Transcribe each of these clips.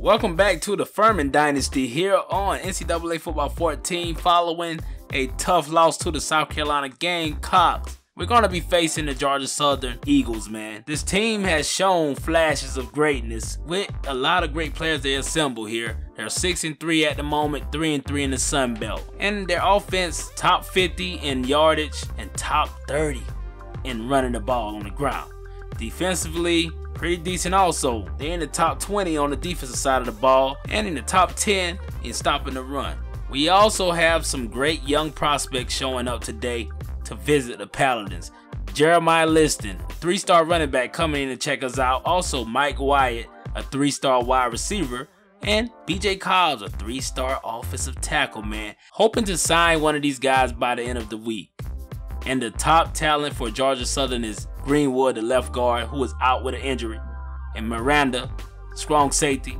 Welcome back to the Furman Dynasty here on NCAA Football 14 following a tough loss to the South Carolina Gamecocks. We're going to be facing the Georgia Southern Eagles, man. This team has shown flashes of greatness with a lot of great players they assemble here. They're 6 and 3 at the moment, 3 and 3 in the Sun Belt. And their offense top 50 in yardage and top 30 in running the ball on the ground. Defensively, pretty decent also. They're in the top 20 on the defensive side of the ball and in the top 10 in stopping the run. We also have some great young prospects showing up today to visit the Paladins. Jeremiah Liston, three-star running back coming in to check us out. Also Mike Wyatt, a three-star wide receiver. And BJ Cobbs, a three-star offensive tackle, man. Hoping to sign one of these guys by the end of the week. And the top talent for Georgia Southern is Greenwood, the left guard, who is out with an injury, and Miranda, strong safety,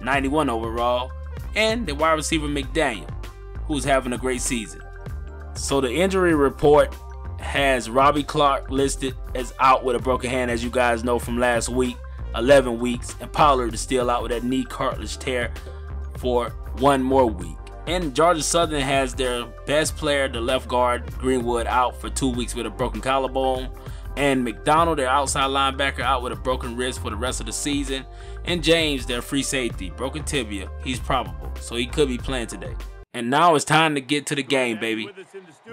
91 overall, and the wide receiver McDaniel, who's having a great season. So the injury report has Robbie Clark listed as out with a broken hand, as you guys know from last week, 11 weeks, and Pollard is still out with that knee cartilage tear for one more week. And Georgia Southern has their best player, the left guard, Greenwood, out for two weeks with a broken collarbone and McDonald, their outside linebacker, out with a broken wrist for the rest of the season. And James, their free safety, broken tibia. He's probable, so he could be playing today. And now it's time to get to the game, baby.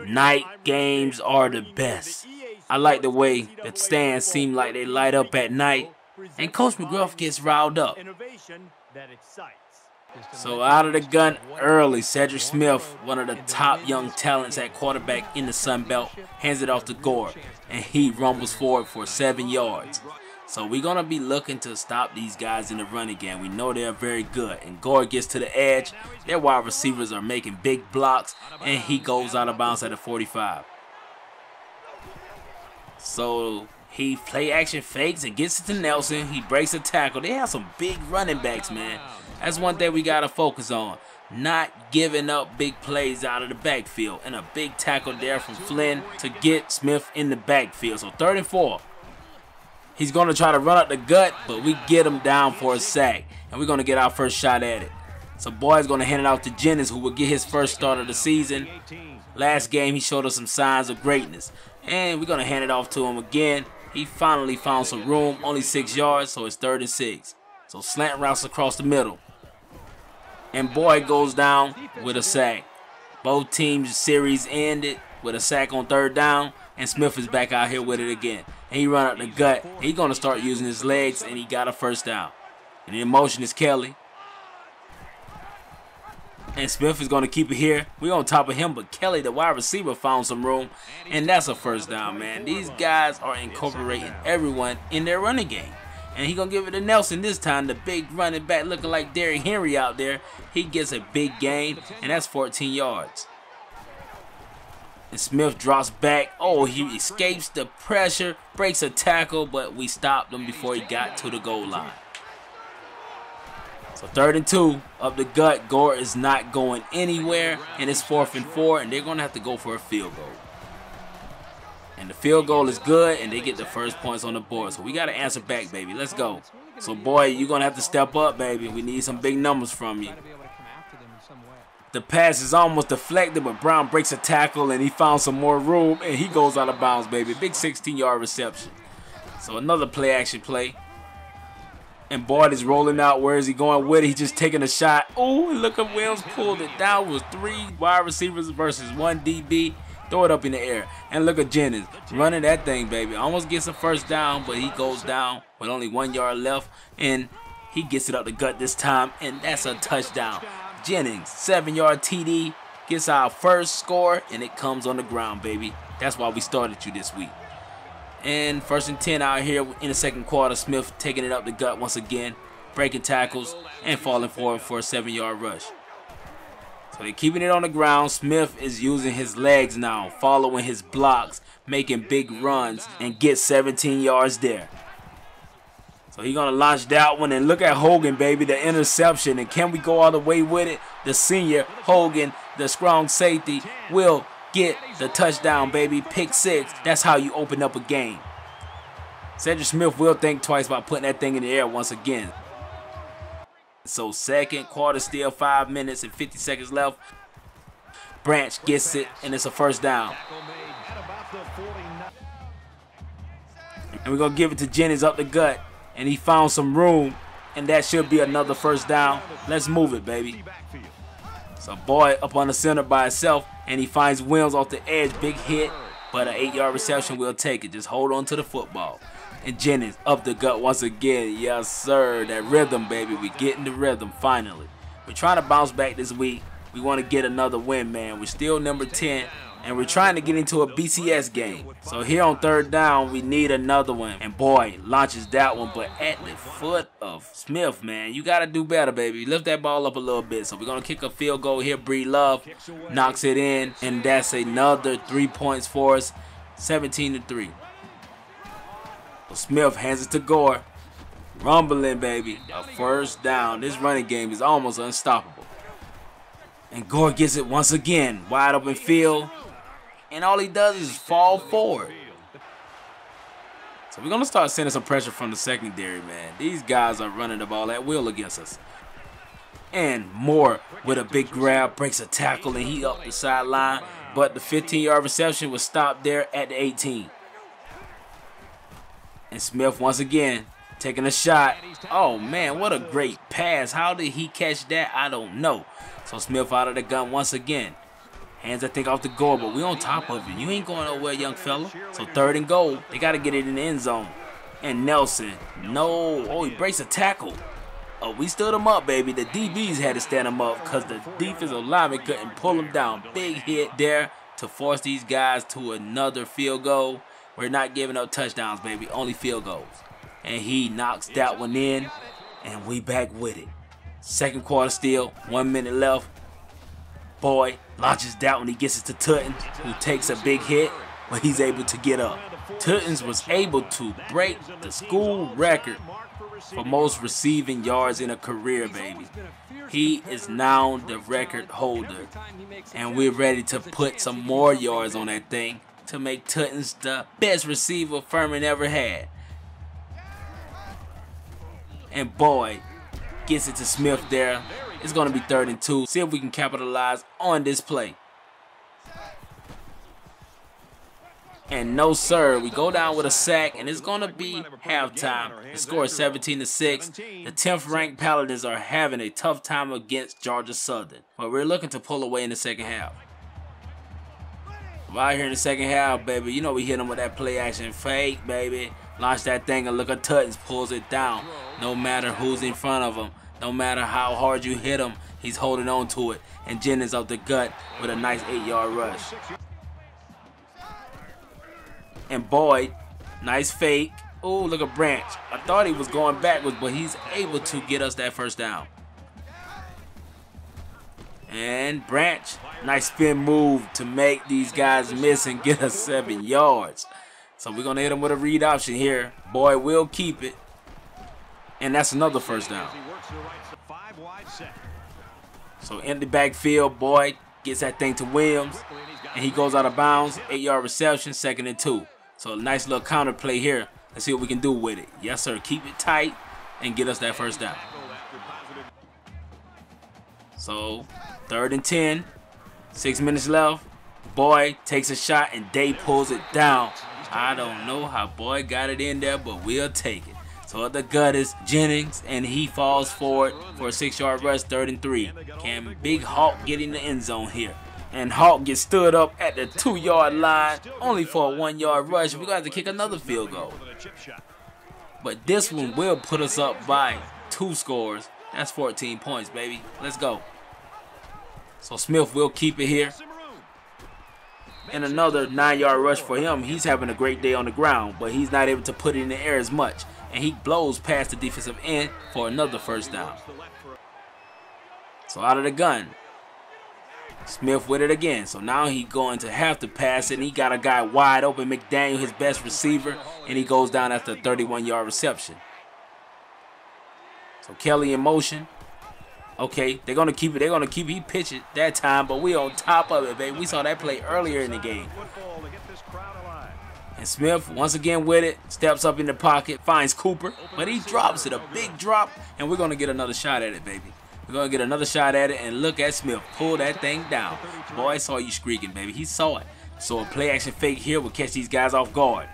Night games are the best. I like the way the stands seem like they light up at night, and Coach McGruff gets riled up. So out of the gun early, Cedric Smith, one of the top young talents at quarterback in the Sun Belt, hands it off to Gore, and he rumbles forward for seven yards. So we're going to be looking to stop these guys in the run again. We know they're very good. And Gore gets to the edge. Their wide receivers are making big blocks, and he goes out of bounds at the 45. So he play action fakes and gets it to Nelson. He breaks a tackle. They have some big running backs, man. That's one thing we got to focus on. Not giving up big plays out of the backfield. And a big tackle there from Flynn to get Smith in the backfield. So third and four. He's going to try to run up the gut, but we get him down for a sack. And we're going to get our first shot at it. So Boyd's going to hand it out to Jennings, who will get his first start of the season. Last game, he showed us some signs of greatness. And we're going to hand it off to him again. He finally found some room, only six yards, so it's third and six. So slant routes across the middle and Boyd goes down with a sack. Both teams' series ended with a sack on third down, and Smith is back out here with it again. And he run up the gut. He's going to start using his legs, and he got a first down. And the motion is Kelly. And Smith is going to keep it here. We're on top of him, but Kelly, the wide receiver, found some room. And that's a first down, man. These guys are incorporating everyone in their running game. And he gonna give it to Nelson this time, the big running back looking like Derrick Henry out there. He gets a big gain, and that's 14 yards. And Smith drops back. Oh, he escapes the pressure, breaks a tackle, but we stopped him before he got to the goal line. So third and two up the gut. Gore is not going anywhere, and it's fourth and four, and they're gonna have to go for a field goal. And the field goal is good, and they get the first points on the board. So we got to answer back, baby. Let's go. So, boy, you're going to have to step up, baby. We need some big numbers from you. The pass is almost deflected, but Brown breaks a tackle, and he found some more room, and he goes out of bounds, baby. Big 16-yard reception. So another play-action play. And Boyd is rolling out. Where is he going with it? He's just taking a shot. Oh, look at Williams pulled it down with three wide receivers versus one DB. Throw it up in the air. And look at Jennings running that thing, baby. Almost gets a first down, but he goes down with only one yard left. And he gets it up the gut this time, and that's a touchdown. Jennings, seven yard TD, gets our first score, and it comes on the ground, baby. That's why we started you this week. And first and 10 out here in the second quarter. Smith taking it up the gut once again, breaking tackles, and falling forward for a seven yard rush. Keeping it on the ground. Smith is using his legs now, following his blocks, making big runs, and get 17 yards there. So he's going to launch that one. And look at Hogan, baby, the interception. And can we go all the way with it? The senior, Hogan, the strong safety, will get the touchdown, baby. Pick six. That's how you open up a game. Cedric Smith will think twice about putting that thing in the air once again. So second quarter still 5 minutes and 50 seconds left. Branch gets it, and it's a first down. And we're going to give it to Jennings up the gut. And he found some room, and that should be another first down. Let's move it, baby. So Boyd up on the center by himself, and he finds Williams off the edge. Big hit, but an 8-yard reception will take it. Just hold on to the football. And Jennings up the gut once again. Yes, sir. That rhythm, baby. We getting the rhythm finally. We're trying to bounce back this week. We want to get another win, man. We're still number 10, and we're trying to get into a BCS game. So here on third down, we need another one. And Boyd, launches that one, but at the foot of Smith, man. You got to do better, baby. Lift that ball up a little bit. So we're going to kick a field goal here. Bree Love knocks it in, and that's another three points for us. 17 to 3. So Smith hands it to Gore. Rumbling, baby. A first down. This running game is almost unstoppable. And Gore gets it once again. Wide open field. And all he does is fall forward. So we're going to start sending some pressure from the secondary, man. These guys are running the ball at will against us. And Moore with a big grab, breaks a tackle, and he up the sideline. But the 15-yard reception was stopped there at the 18. And Smith once again taking a shot. Oh, man, what a great pass. How did he catch that? I don't know. So Smith out of the gun once again. Hands, I think, off the goal, but we on top of it. You ain't going nowhere, young fella. So third and goal. They got to get it in the end zone. And Nelson, no. Oh, he breaks a tackle. Oh, we stood him up, baby. The DBs had to stand him up because the defensive lineman couldn't pull him down. Big hit there to force these guys to another field goal. We're not giving up touchdowns, baby. Only field goals. And he knocks that one in, and we back with it. Second quarter still, one minute left. Boyd launches that when he gets it to Tuttons, who takes a big hit, but he's able to get up. Tuttons was able to break the school record for most receiving yards in a career, baby. He is now the record holder, and we're ready to put some more yards on that thing to make Tuttons the best receiver Furman ever had. And Boyd, gets it to Smith there. It's going to be third and two. See if we can capitalize on this play. And no, sir, we go down with a sack, and it's going to be halftime. The score is 17 to 6. The 10th ranked Paladins are having a tough time against Georgia Southern, but we're looking to pull away in the second half. Right here in the second half, baby, you know we hit them with that play action fake, baby. Launch that thing and look at Tuttons pulls it down. No matter who's in front of him, no matter how hard you hit him, he's holding on to it. And Jennings up the gut with a nice eight-yard rush. And Boyd, nice fake. Oh, look at Branch. I thought he was going backwards, but he's able to get us that first down. And Branch, nice spin move to make these guys miss and get us seven yards. So we're going to hit him with a read option here. Boyd will keep it. And that's another first down. So in the backfield, Boyd gets that thing to Williams. And he goes out of bounds. Eight yard reception, second and two. So a nice little counter play here. Let's see what we can do with it. Yes, sir. Keep it tight and get us that first down. So third and 10. Six minutes left. Boyd takes a shot and Day pulls it down. I don't know how Boyd got it in there, but we'll take it. So the gut is Jennings, and he falls forward for a six-yard rush, third and three. Can Big Hawk get in the end zone here? And Hawk gets stood up at the two-yard line, only for a one-yard rush. We're going to have to kick another field goal. But this one will put us up by two scores. That's 14 points, baby. Let's go. So Smith will keep it here. And another nine-yard rush for him. He's having a great day on the ground, but he's not able to put it in the air as much and he blows past the defensive end for another first down. So out of the gun, Smith with it again. So now he going to have to pass it. And he got a guy wide open, McDaniel, his best receiver, and he goes down after a 31-yard reception. So Kelly in motion. Okay, they're gonna keep it. They're gonna keep. He pitch it that time, but we on top of it, baby. We saw that play earlier in the game. And Smith, once again with it, steps up in the pocket, finds Cooper, but he drops it, a big drop, and we're going to get another shot at it, baby. We're going to get another shot at it, and look at Smith pull that thing down. Boy, I saw you streaking, baby. He saw it. So a play action fake here will catch these guys off guard.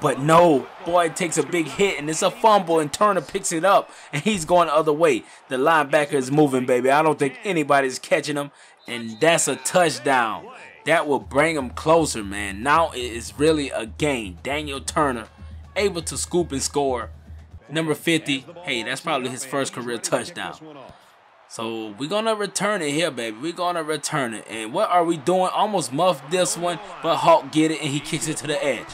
But no, Boyd takes a big hit and it's a fumble and Turner picks it up and he's going the other way. The linebacker is moving, baby. I don't think anybody's catching him and that's a touchdown. That will bring him closer, man. Now it is really a game. Daniel Turner able to scoop and score. Number 50, hey, that's probably his first career touchdown. So we're to return it here, baby. We're to return it. And what are we doing? Almost muffed this one, but Hawk get it and he kicks it to the edge.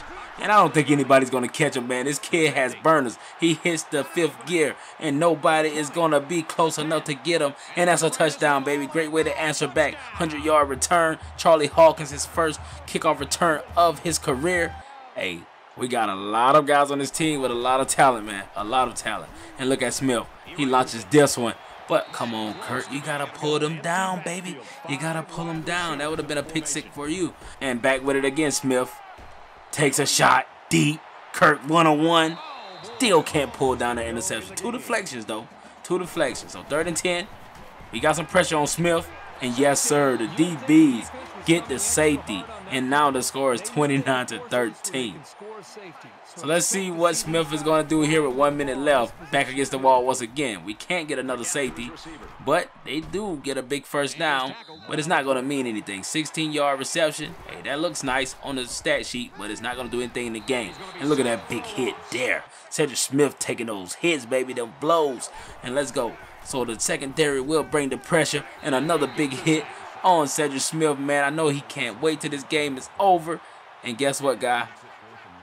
And I don't think anybody's going to catch him, man. This kid has burners. He hits the fifth gear, and nobody is going to be close enough to get him. And that's a touchdown, baby. Great way to answer back. 100-yard return. Charlie Hawkins, his first kickoff return of his career. Hey, we got a lot of guys on this team with a lot of talent, man. A lot of talent. And look at Smith. He launches this one. But come on, Kurt, you gotta pull them down, baby. You gotta pull them down. That would have been a pick six for you. And back with it again, Smith. Takes a shot deep. Kirk one on one. Still can't pull down the interception. Two deflections though. Two deflections. So third and ten. We got some pressure on Smith. And yes, sir, the DBs get the safety. And now the score is 29 to 13. So let's see what Smith is going to do here with one minute left. Back against the wall once again. We can't get another safety, but they do get a big first down. But it's not going to mean anything. 16-yard reception. Hey, that looks nice on the stat sheet, but it's not going to do anything in the game. And look at that big hit there. Cedric Smith taking those hits, baby, them blows. And let's go. So the secondary will bring the pressure and another big hit on Cedric Smith, man. I know he can't wait till this game is over. And guess what, guy?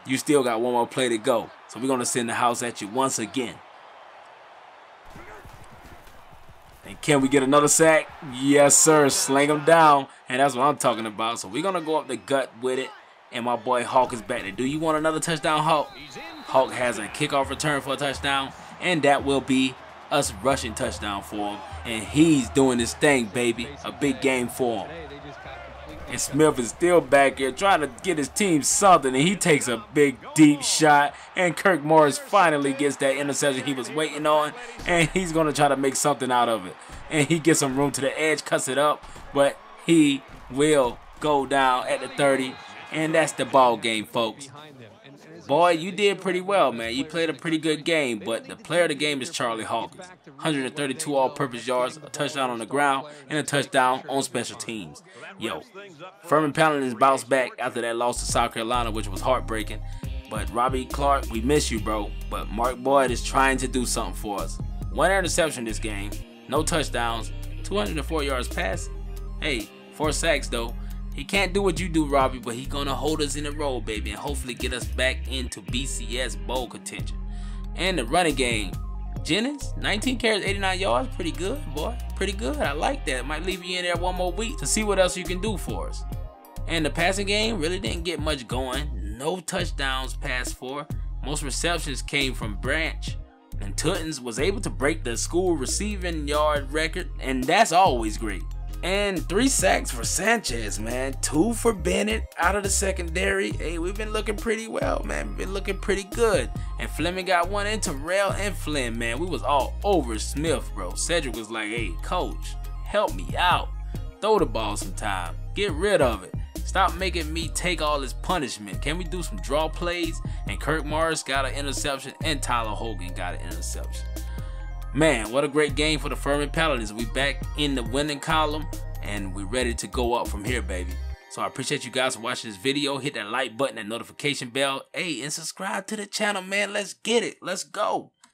You still got one more play to go. So we're going to send the house at you once again. And can we get another sack? Yes, sir. Sling him down. And that's what I'm talking about. So we're going to go up the gut with it. And my boy Hawk is back there. Do you want another touchdown, Hawk? Hawk has a kickoff return for a touchdown. And that will be us rushing touchdown for him. And he's doing his thing, baby. A big game for him. And Smith is still back here trying to get his team something. And he takes a big, deep shot. And Kirk Morris finally gets that interception he was waiting on. And he's going to try to make something out of it. And he gets some room to the edge, cuts it up. But he will go down at the 30. And that's the ball game, folks. Boy, you did pretty well, man. You played a pretty good game, but the player of the game is Charlie Hawkins. 132 all-purpose yards, a touchdown on the ground, and a touchdown on special teams. Yo, Furman Paladins bounced back after that loss to South Carolina, which was heartbreaking. But Robbie Clark, we miss you, bro. But Mark Boyd is trying to do something for us. One interception this game, no touchdowns, 204 yards pass. Hey, four sacks though. He can't do what you do, Robbie, but he gonna hold us in the road, baby, and hopefully get us back into BCS bowl contention. And the running game. Jennings, 19 carries, 89 yards, pretty good, boy. Pretty good. I like that. Might leave you in there one more week to see what else you can do for us. And the passing game really didn't get much going. No touchdowns passed for. Most receptions came from Branch. And Tuttons was able to break the school receiving yard record, and that's always great. And three sacks for Sanchez, man. Two for Bennett out of the secondary. Hey, we've been looking pretty well, man. We've been looking pretty good. And Fleming got one into Terrell and Flynn, man. We was all over Smith, bro. Cedric was like, hey, coach, help me out. Throw the ball sometime. Get rid of it. Stop making me take all this punishment. Can we do some draw plays? And Kirk Morris got an interception and Tyler Hogan got an interception. Man, what a great game for the Furman Paladins. We back in the winning column and we're ready to go up from here, baby. So I appreciate you guys for watching this video. Hit that like button, that notification bell. Hey, and subscribe to the channel, man. Let's get it. Let's go.